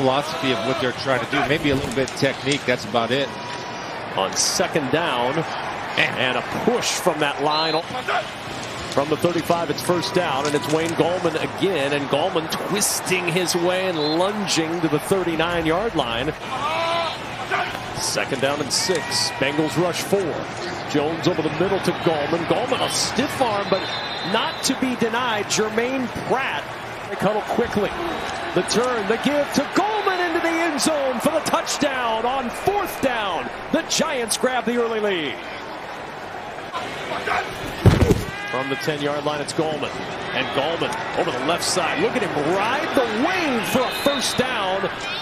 philosophy of what they're trying to do. Maybe a little bit technique. That's about it. On second down, and a push from that line. From the 35, it's first down, and it's Wayne Gallman again, and Gallman twisting his way and lunging to the 39-yard line. Second down and six. Bengals rush four. Jones over the middle to Gallman. Gallman a stiff arm, but not to be denied. Germaine Pratt. They cuddle quickly. The turn, the give to Gallman zone for the touchdown on fourth down. The Giants grab the early lead. From the 10-yard line, it's Gallman. And Gallman over the left side. Look at him ride the wave for a first down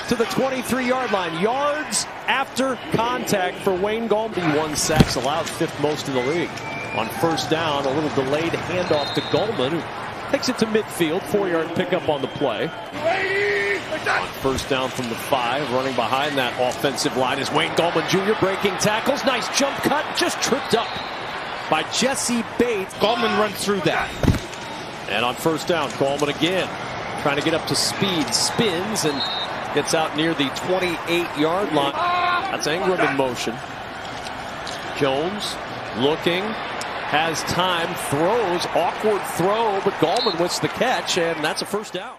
to the 23-yard line. Yards after contact for Wayne Gallman. One sacks allowed, fifth most in the league. On first down, a little delayed handoff to Gallman, who takes it to midfield. Four-yard pickup on the play. On first down from the five, running behind that offensive line is Wayne Gallman Jr. breaking tackles. Nice jump cut, just tripped up by Jessie Bates. Gallman runs through that. And on first down, Gallman again. Trying to get up to speed. Spins and gets out near the 28-yard line. That's Engram in motion. Jones looking. Has time. Throws. Awkward throw, but Gallman wins the catch, and that's a first down.